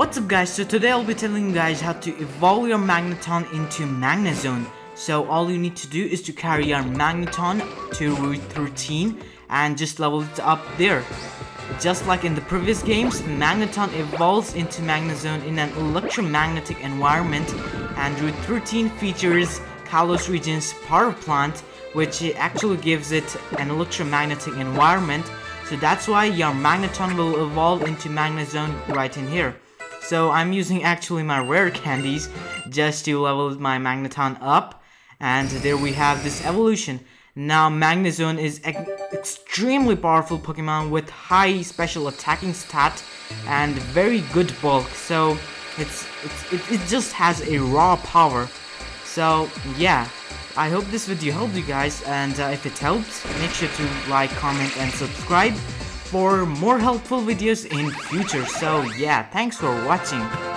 up guys, so today I'll be telling you guys how to evolve your Magneton into Magnezone. So all you need to do is to carry your Magneton to Route 13 and just level it up there. Just like in the previous games, Magneton evolves into Magnezone in an electromagnetic environment and Route 13 features Kalos region's power plant which actually gives it an electromagnetic environment so that's why your Magneton will evolve into Magnezone right in here. So I'm using actually my rare candies just to level my Magneton up. And there we have this evolution. Now Magnezone is e extremely powerful Pokemon with high special attacking stat and very good bulk. So it's, it's it, it just has a raw power. So yeah, I hope this video helped you guys and uh, if it helped, make sure to like, comment and subscribe for more helpful videos in future. So yeah, thanks for watching.